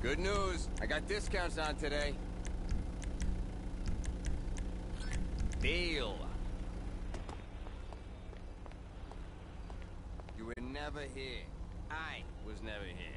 Good news. I got discounts on today. Deal. You were never here. I was never here.